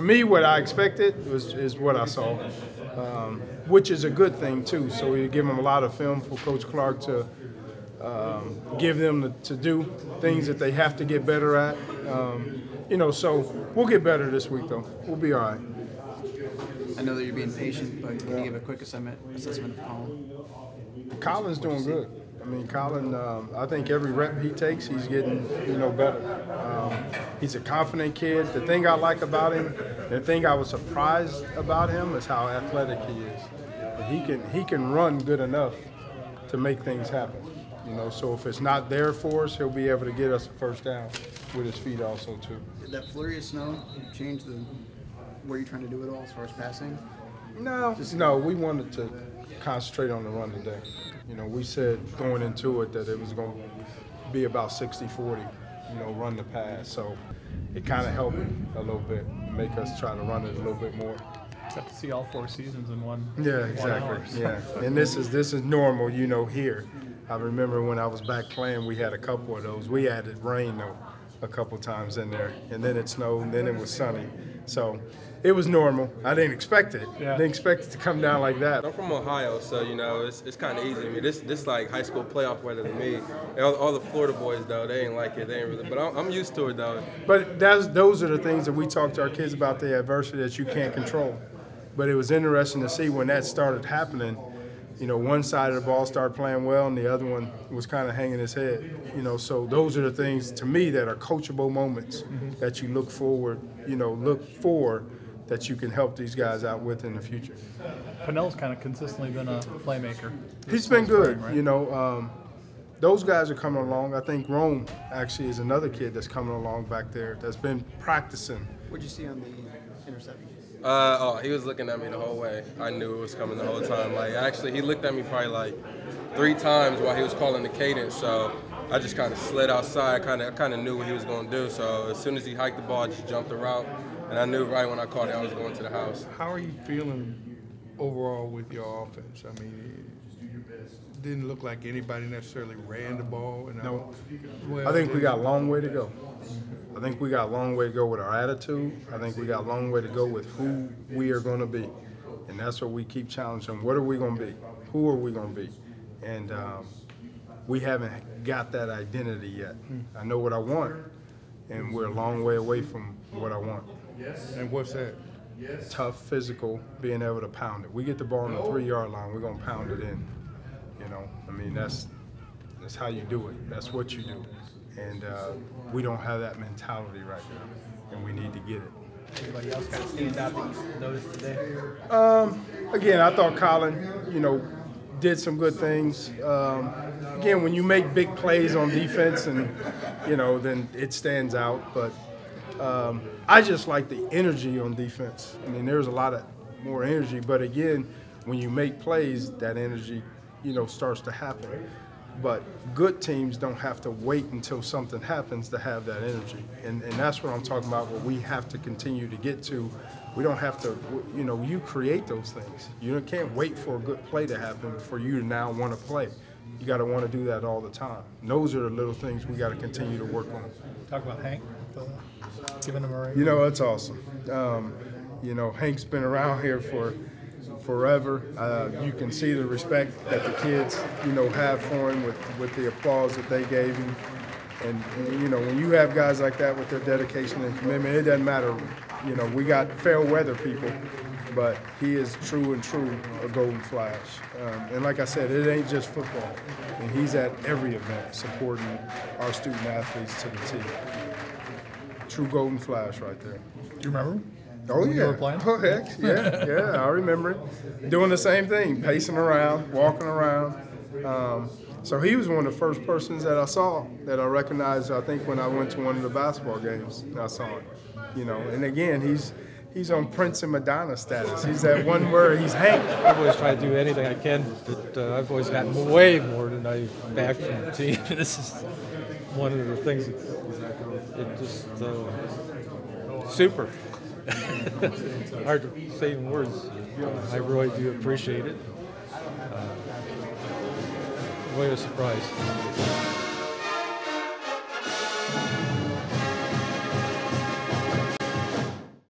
to me, what I expected was is what I saw, um, which is a good thing too. So we give them a lot of film for Coach Clark to um, give them the, to do things that they have to get better at. Um, you know, so we'll get better this week though. We'll be all right. I know that you're being patient, but can you give a quick assessment assessment of Colin? Colin's doing good. I mean, Colin, um, I think every rep he takes, he's getting, you know, better. Um, he's a confident kid. The thing I like about him, the thing I was surprised about him is how athletic he is. He can he can run good enough to make things happen. You know, so if it's not there for us, he'll be able to get us a first down with his feet also too. Did that flurry of snow change the where you're trying to do it all as far as passing? No, no, we wanted to concentrate on the run today. You know, we said going into it that it was going to be about 60-40, you know, run the pass. So it kind of helped a little bit, make us try to run it a little bit more. Got to see all four seasons in one. Yeah, one exactly. hour. Yeah, and this is this is normal, you know. Here, I remember when I was back playing, we had a couple of those. We added rain though, a couple times in there, and then it snowed, and then it was sunny. So it was normal. I didn't expect it. Yeah. Didn't expect it to come down like that. I'm from Ohio, so you know it's, it's kind of easy to me. This this like high school playoff weather to me. All, all the Florida boys though, they ain't like it. They ain't really, but I'm, I'm used to it though. But that's those are the things that we talk to our kids about the adversity that you can't control. But it was interesting to see when that started happening. You know, one side of the ball started playing well, and the other one was kind of hanging his head. You know, so those are the things to me that are coachable moments that you look forward. You know, look for that you can help these guys out with in the future. Pinnell's kind of consistently been a playmaker. He's been good. spring, right? You know, um, those guys are coming along. I think Rome actually is another kid that's coming along back there that's been practicing. What'd you see on the interception? Uh, oh, he was looking at me the whole way. I knew it was coming the whole time. Like actually, he looked at me probably like three times while he was calling the cadence. So I just kind of slid outside. Kind of, I kind of knew what he was going to do. So as soon as he hiked the ball, I just jumped the route, and I knew right when I caught it, I was going to the house. How are you feeling overall with your offense? I mean, didn't look like anybody necessarily ran the ball. And No. well, I think we got a long way to go. I think we got a long way to go with our attitude. I think we got a long way to go with who we are going to be. And that's what we keep challenging. What are we going to be? Who are we going to be? And um, we haven't got that identity yet. I know what I want, and we're a long way away from what I want. Yes. And what's that? Tough, physical, being able to pound it. We get the ball on the three-yard line, we're going to pound it in. You know, I mean, that's that's how you do it. That's what you do. And uh, we don't have that mentality right now, and we need to get it. Anybody else kind of stand out that you noticed today? Um, again, I thought Colin, you know, did some good things. Um, again, when you make big plays on defense, and you know, then it stands out. But um, I just like the energy on defense. I mean, there's a lot of more energy, but again, when you make plays, that energy, you know, starts to happen. But good teams don't have to wait until something happens to have that energy. And, and that's what I'm talking about, what we have to continue to get to. We don't have to, you know, you create those things. You can't wait for a good play to happen for you to now want to play. You got to want to do that all the time. And those are the little things we got to continue to work on. Talk about Hank, giving him a raise. You know, it's awesome. Um, you know, Hank's been around here for forever. Uh, you can see the respect that the kids, you know, have for him with, with the applause that they gave him. And, and, you know, when you have guys like that with their dedication and commitment, it doesn't matter. You know, we got fair weather people, but he is true and true a golden flash. Um, and like I said, it ain't just football. And he's at every event supporting our student athletes to the T. True golden flash right there. Do you remember? him? Oh When yeah. you were playing? Oh heck, yeah, yeah. I remember it. Doing the same thing, pacing around, walking around. Um, so he was one of the first persons that I saw that I recognized. I think when I went to one of the basketball games, I saw him. You know, and again, he's he's on Prince and Madonna status. He's that one word. He's Hank. I've always tried to do anything I can, but uh, I've always gotten way more than I back from the team. this is one of the things that it just uh, super. Hard to say in words. I really do appreciate it. Uh, really a surprise.